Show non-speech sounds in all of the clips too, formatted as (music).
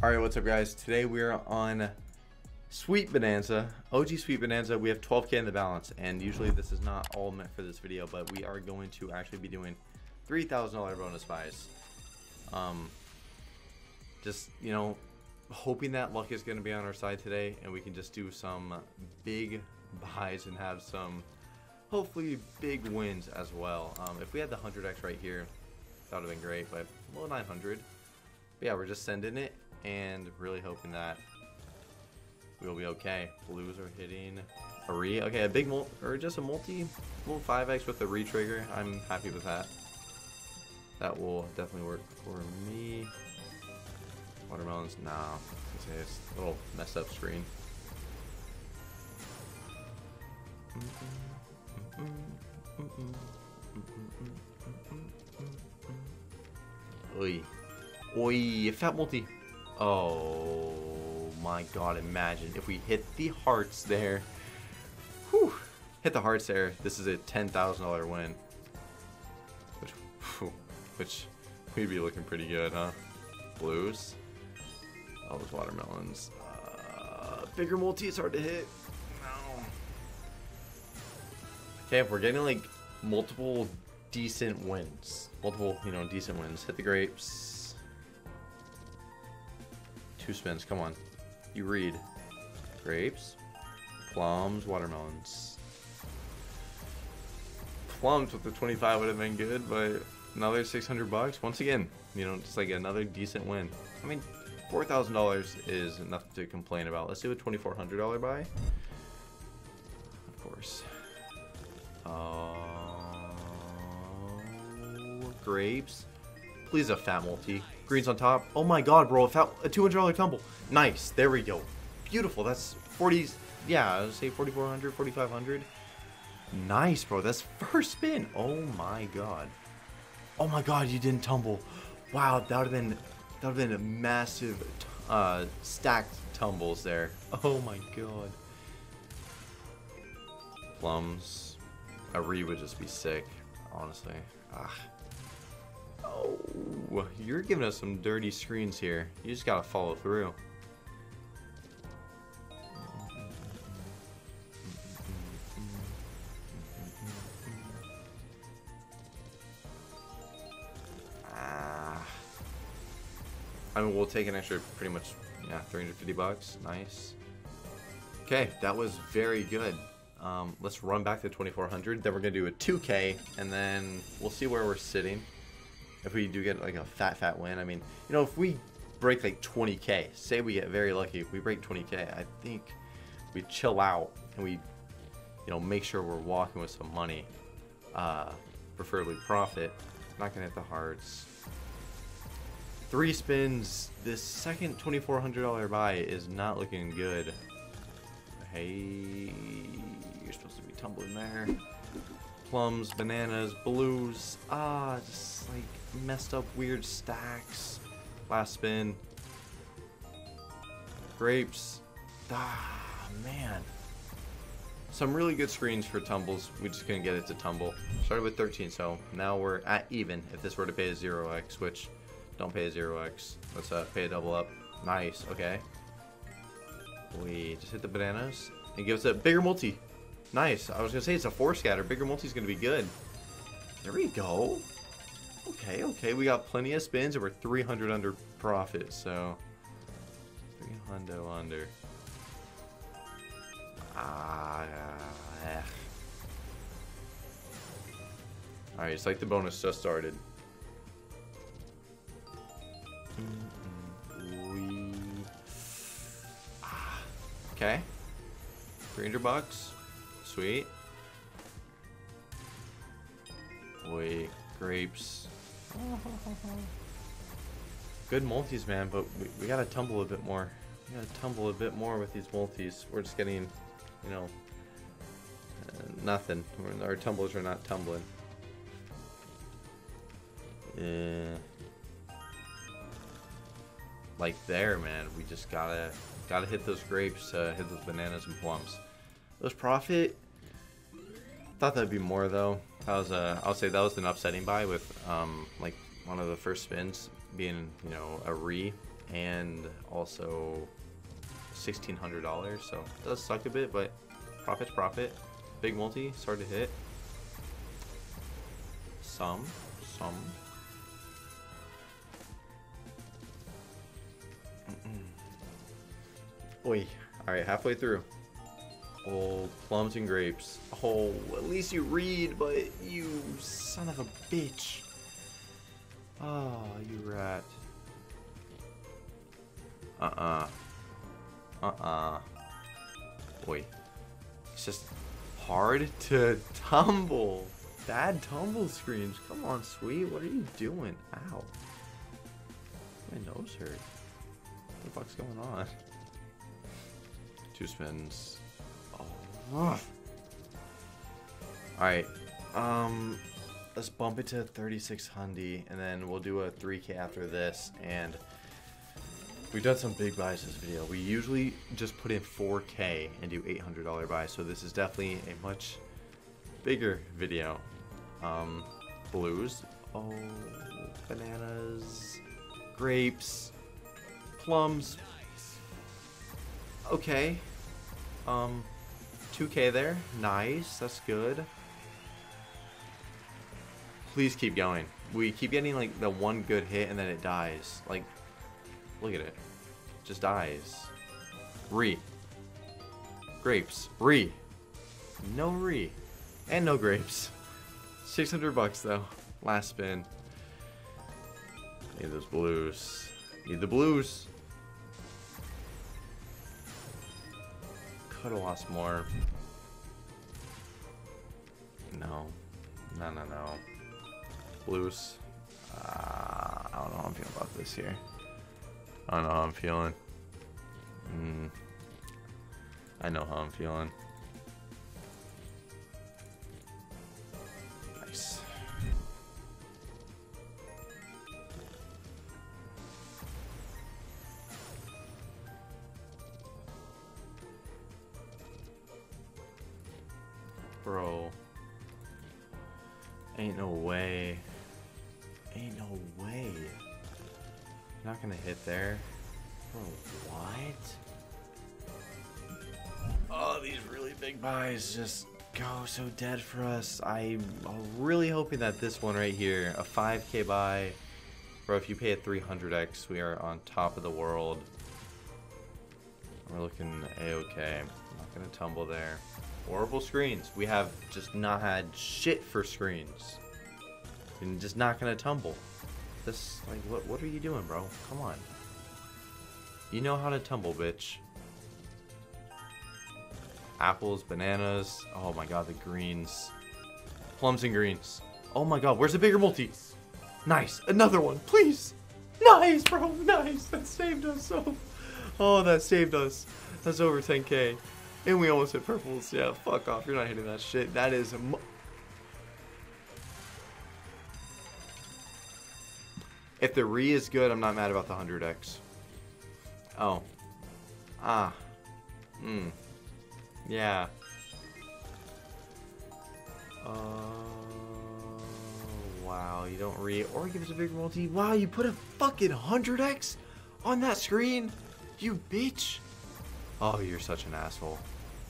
Alright, what's up guys? Today we're on Sweet Bonanza, OG Sweet Bonanza. We have 12k in the balance, and usually this is not all meant for this video, but we are going to actually be doing $3,000 bonus buys. Um, just, you know, hoping that luck is going to be on our side today, and we can just do some big buys and have some, hopefully, big wins as well. Um, if we had the 100x right here, that would have been great, but well, 900. But yeah, we're just sending it and really hoping that we'll be okay. Blues are hitting a re. Okay, a big multi, or just a multi, little 5x with a re-trigger. I'm happy with that. That will definitely work for me. Watermelons, nah. It's a little messed up screen. Oi. Oi, fat multi. Oh my god, imagine if we hit the hearts there. Whew. Hit the hearts there. This is a $10,000 win. Which, whew, which we'd be looking pretty good, huh? Blues. All those watermelons. Uh, bigger multi, it's hard to hit. No. Okay, if we're getting like multiple decent wins. Multiple, you know, decent wins. Hit the grapes. Two spins, come on. You read. Grapes. Plums, watermelons. Plums with the 25 would have been good, but another 600 bucks. Once again, you know, just like another decent win. I mean, $4,000 is nothing to complain about. Let's do a $2,400 buy. Of course. Uh, grapes. Please a fat multi. Greens on top. Oh my god, bro. A, fat, a $200 tumble. Nice. There we go. Beautiful. That's 40. Yeah, I would say 4,400, 4,500. Nice, bro. That's first spin. Oh my god. Oh my god, you didn't tumble. Wow, that would have been that would have been a massive uh, stacked tumbles there. (laughs) Oh my god. Plums. A re would just be sick, honestly. Ah. Oh, you're giving us some dirty screens here. You just gotta follow through. Ah. I mean, we'll take an extra pretty much, yeah, 350 bucks. Nice. Okay, that was very good. Um, let's run back to 2400. Then we're going to do a 2K, and then we'll see where we're sitting if we do get like a fat fat win. I mean, you know, if we break like 20k, say we get very lucky, if we break 20k, I think we chill out and we, you know, make sure we're walking with some money, uh, preferably profit. Not gonna hit the hearts. Three spins. This second $2,400 buy is not looking good. Hey, you're supposed to be tumbling there plums, bananas, blues. Ah, just like messed up weird stacks. Last spin. Grapes. Ah, man. Some really good screens for tumbles. We just couldn't get it to tumble. Started with 13, so now we're at even if this were to pay a 0x, which don't pay a 0x. Let's uh, pay a double up. Nice, okay. We just hit the bananas. and gives us a bigger multi. Nice. I was going to say it's a four scatter. Bigger multi is going to be good. There we go. Okay, okay. We got plenty of spins and we're 300 under profit, so... 300 under. Ah, eh. Alright, it's like the bonus just started. Ah. Okay. 300 bucks. Sweet. Wait, grapes. Good multis, man, but we, we gotta tumble a bit more. We gotta tumble a bit more with these multis. We're just getting, you know, uh, nothing. Our tumblers are not tumbling. Yeah. Like there, man. We just gotta gotta hit those grapes, uh, hit those bananas and plums. Those profit Thought that'd be more though. That was a, I'll say that was an upsetting buy with um, like one of the first spins being you know a re. and also $1,600. So it does suck a bit, but profit's profit. Big multi, hard to hit. Some, some. Oi. Alright, halfway through. Oh, plums and grapes. Oh, at least you read, but you son of a bitch. Oh, you rat. Uh-uh. Uh-uh. Boy. It's just hard to tumble. Bad tumble screams. Come on, sweet. What are you doing? Ow. My nose hurt. What the fuck's going on? Two spins. Alright. Um, let's bump it to 3600 and then we'll do a 3k after this and we've done some big buys this video we usually just put in 4k and do $800 buys so this is definitely a much bigger video um blues oh bananas grapes plums okay um 2k there nice that's good please keep going. We keep getting like the one good hit and then it dies. Like, look at it. Just dies. Re. Grapes. Re. No re. And no grapes. (laughs) 600 bucks though. Last spin. Need those blues. Need the blues. Could have lost more. No. No, no, no blues. Uh, I don't know how I'm feeling about this here. I don't know how I'm feeling. Mm. I know how I'm feeling. Bro. Ain't no way. Ain't no way. Not gonna hit there. Bro, what? Oh, these really big buys just go so dead for us. I'm really hoping that this one right here, a 5k buy, bro, if you pay a 300x, we are on top of the world. We're looking a-okay. Not gonna tumble there. Horrible screens. We have just not had shit for screens. And just not gonna tumble. This, like, what, what are you doing, bro? Come on. You know how to tumble, bitch. Apples, bananas. Oh my god, the greens. Plums and greens. Oh my god, where's the bigger multi? Nice. Another one, please. Nice, bro. Nice. That saved us so. Oh, that saved us. That's over 10k. And we almost hit purples. Yeah, fuck off. You're not hitting that shit. That is If the re is good, I'm not mad about the 100x. Oh. Ah. Hmm. Yeah. Uh, wow, you don't re or give us a bigger multi. Wow, you put a fucking 100x on that screen? You bitch. Oh, you're such an asshole.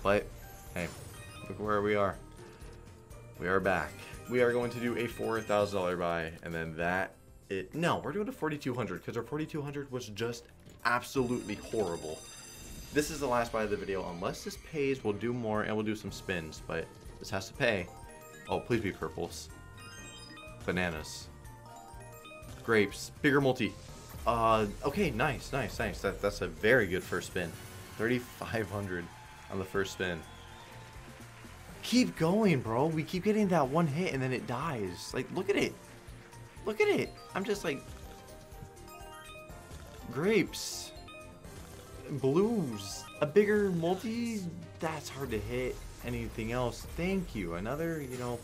But, hey, look where we are. We are back. We are going to do a $4,000 buy, and then that it no we're doing a 4200 because our 4200 was just absolutely horrible. This is the last buy of the video. Unless this pays we'll do more and we'll do some spins but this has to pay. Oh please be purples. Bananas. Grapes. Bigger multi. Uh okay nice nice nice. That, that's a very good first spin. 3500 on the first spin keep going bro we keep getting that one hit and then it dies like look at it Look at it. I'm just like grapes, blues, a bigger multi. That's hard to hit. Anything else? Thank you. Another, you know.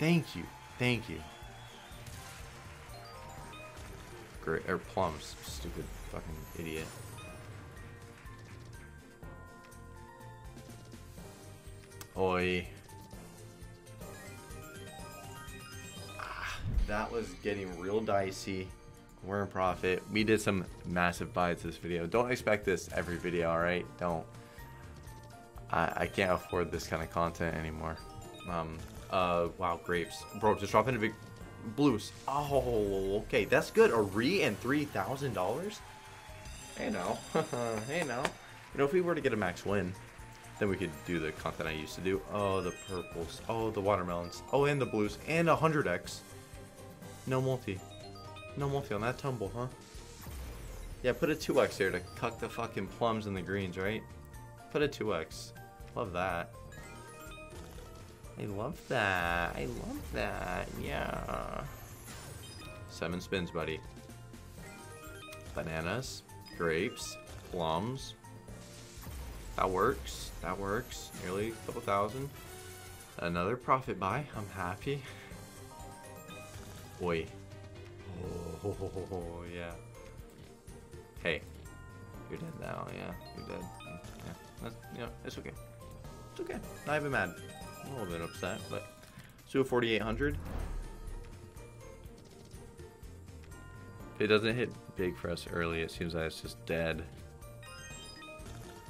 Thank you. Thank you. Great. Or plums. Stupid fucking idiot. Oi. that was getting real dicey. We're in profit. We did some massive buys this video. Don't expect this every video, alright? Don't. I, I can't afford this kind of content anymore. Um, uh, wow, grapes. Bro, just drop into big blues. Oh, okay, that's good. A re and $3,000? Hey now. (laughs) hey now. You know, if we were to get a max win, then we could do the content I used to do. Oh, the purples. Oh, the watermelons. Oh, and the blues. And a 100x. No multi. No multi on that tumble, huh? Yeah, put a 2x there to cuck the fucking plums and the greens, right? Put a 2x. Love that. I love that. I love that. Yeah. Seven spins, buddy. Bananas, grapes, plums. That works. That works. Nearly a couple thousand. Another profit buy. I'm happy. Boy. Oh, (laughs) yeah. Hey. You're dead now. Yeah, you're dead. Yeah, that's, yeah, it's okay. It's okay. Not even mad. I'm a little bit upset, but let's a 4800. If it doesn't hit big for us early, it seems like it's just dead.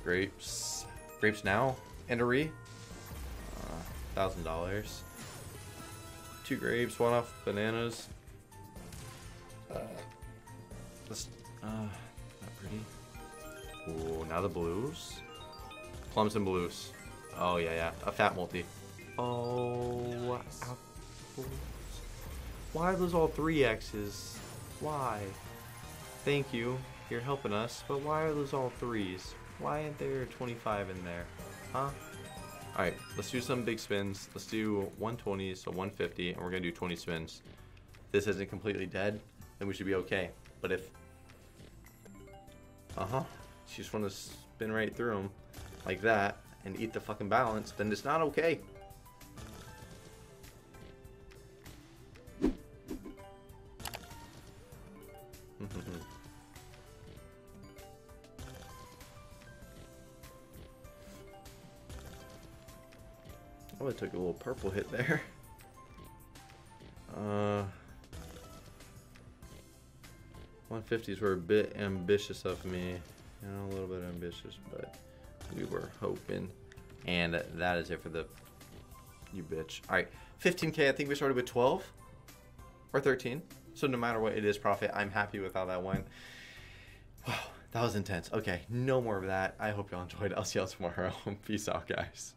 Grapes. Grapes now. And a re. Uh, Thousand dollars. Two grapes, one off bananas. Uh, this, uh, not pretty. Ooh, now the blues. Plums and blues. Oh, yeah, yeah. A fat multi. Oh, apples. Why are those all three X's? Why? Thank you. You're helping us, but why are those all threes? Why aren't there 25 in there? Huh? Alright, let's do some big spins. Let's do 120, so 150, and we're going to do 20 spins. This isn't completely dead, then we should be okay. But if... Uh-huh. You just want to spin right through them like that and eat the fucking balance, then it's not okay. I took a little purple hit there. Uh, 150s were a bit ambitious of me. You know, a little bit ambitious, but we were hoping. And that is it for the you bitch. All right, 15k. I think we started with 12 or 13. So no matter what, it is profit. I'm happy with how that went. Wow, that was intense. Okay, no more of that. I hope y'all enjoyed. I'll see y'all tomorrow. (laughs) Peace out, guys.